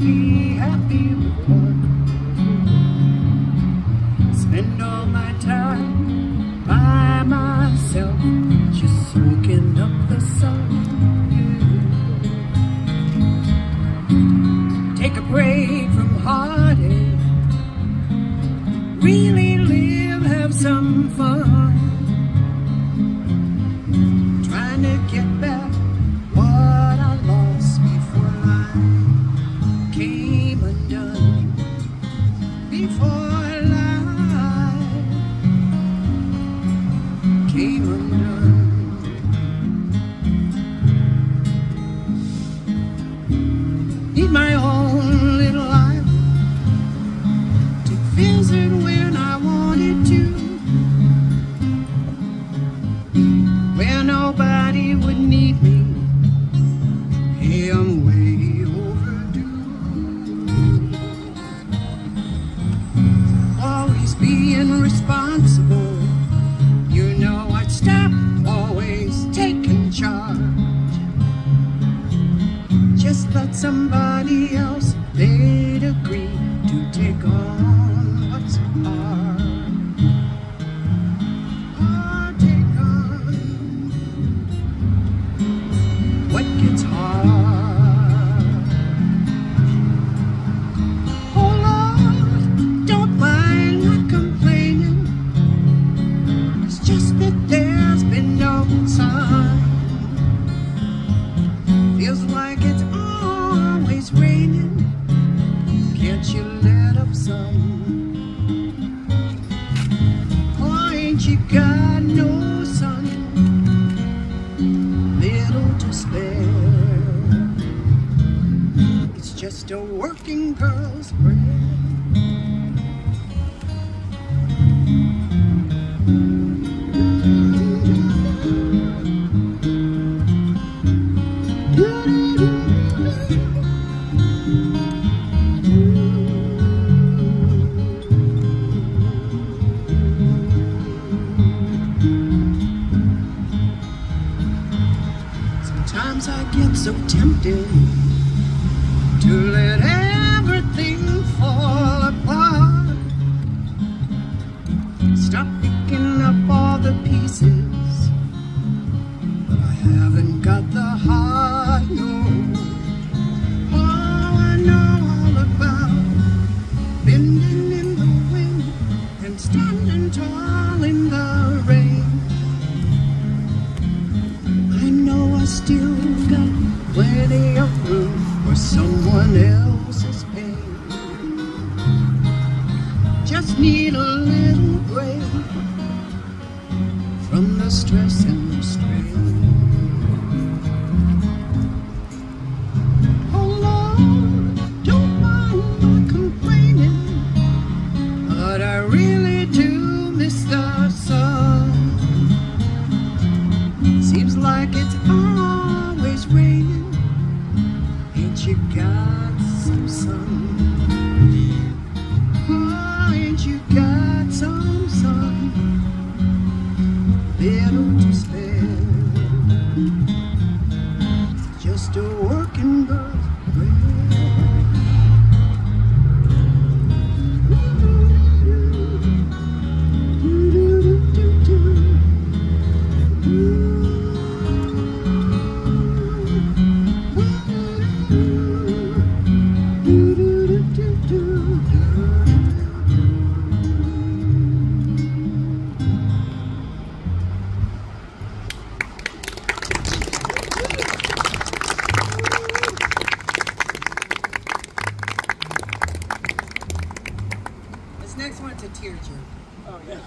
Be happy happy one. Spend all my time by myself, just soaking up the sun. Take a break from heartache. Really live, have some fun. Trying to get came undone. charge. Just thought somebody. It's just a working girl's prayer. so tempting. still got plenty of room for someone else's pain. Just need a little break from the stress and the strain. heaven. wanted to tear jerk. Oh, yeah.